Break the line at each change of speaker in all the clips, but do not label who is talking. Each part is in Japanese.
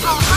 Oh.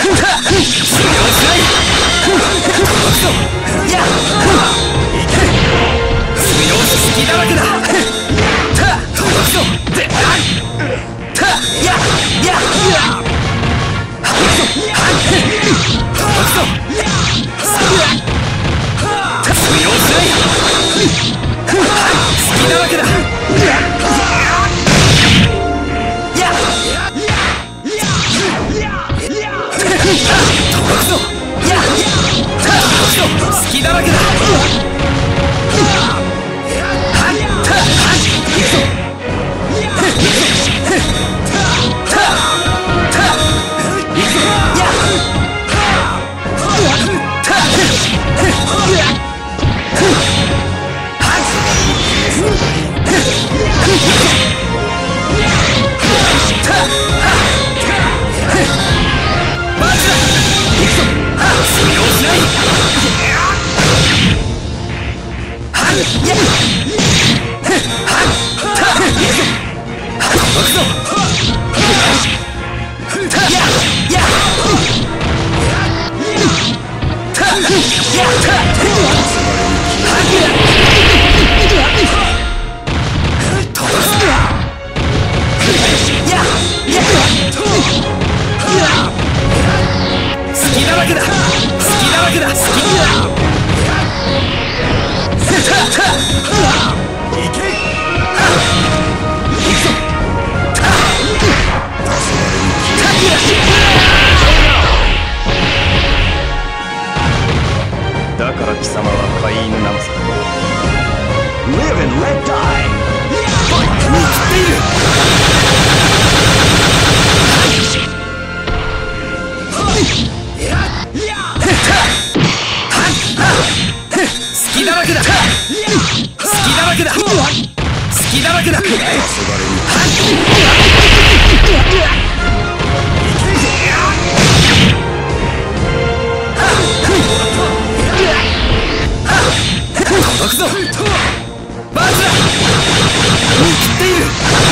通用しけだ行くくぞバもう切っている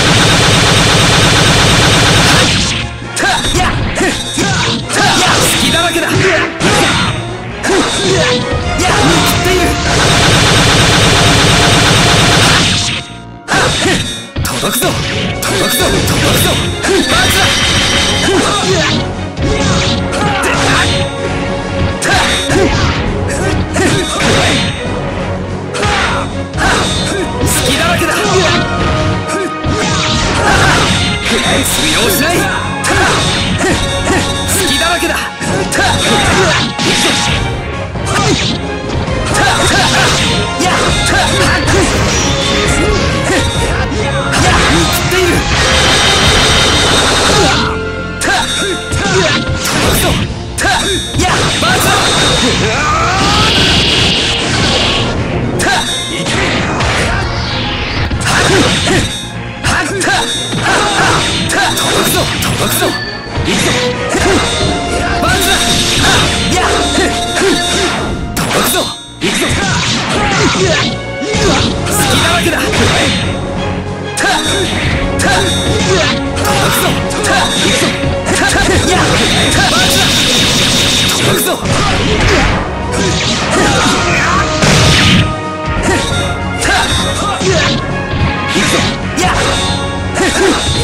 Hey!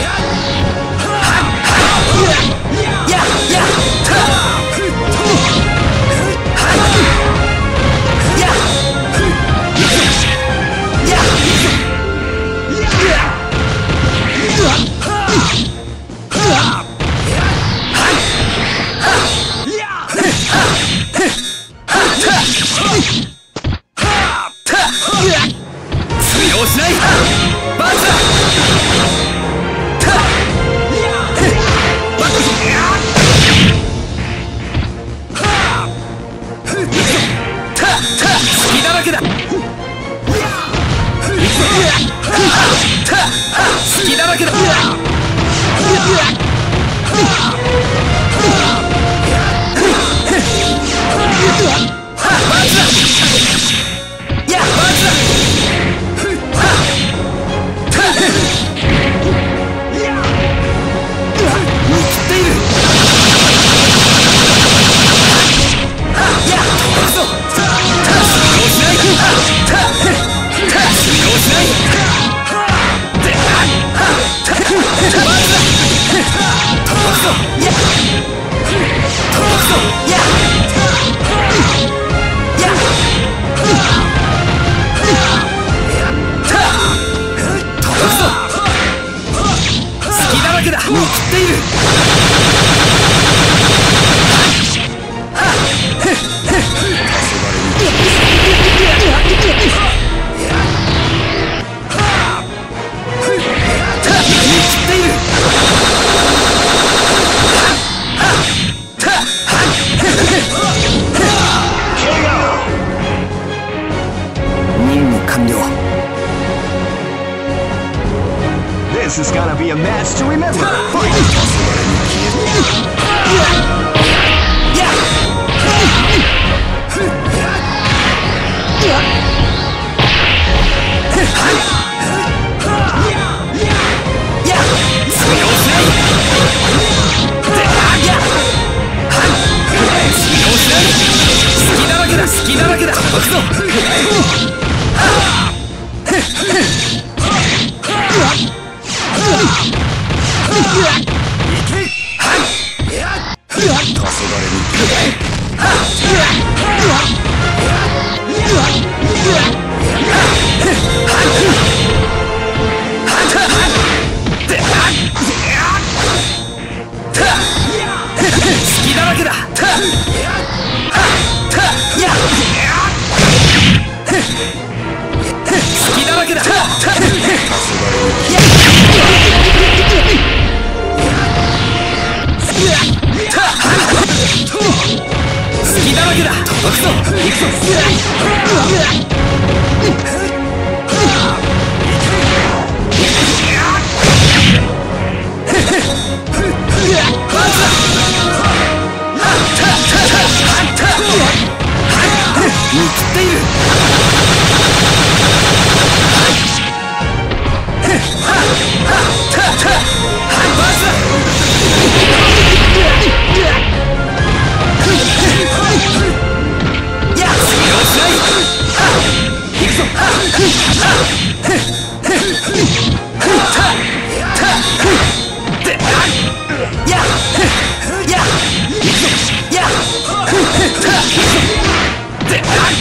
This is gonna be a match to remember. Fight!
だらけだ。届くぞ。行くぞ。スライ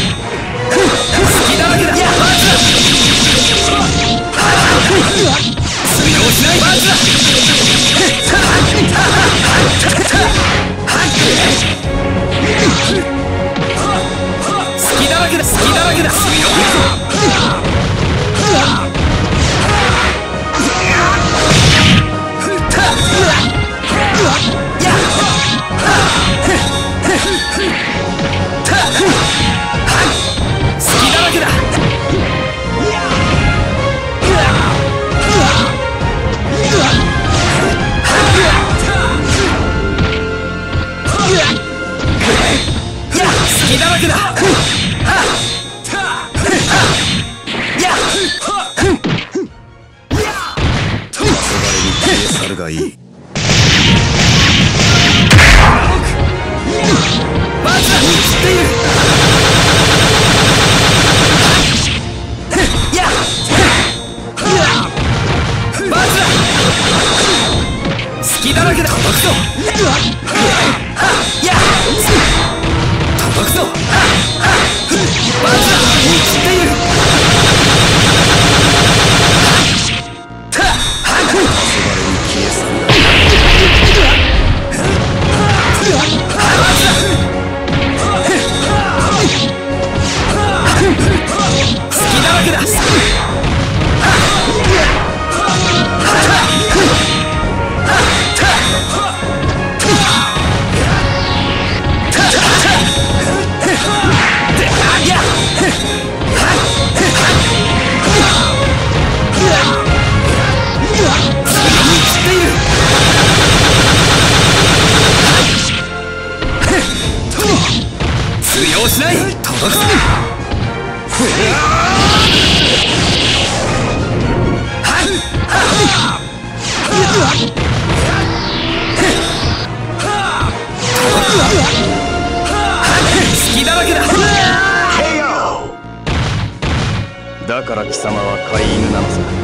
通用しないバー ahí.
通用しない。届かず隙
だから貴様は飼い犬なのさ。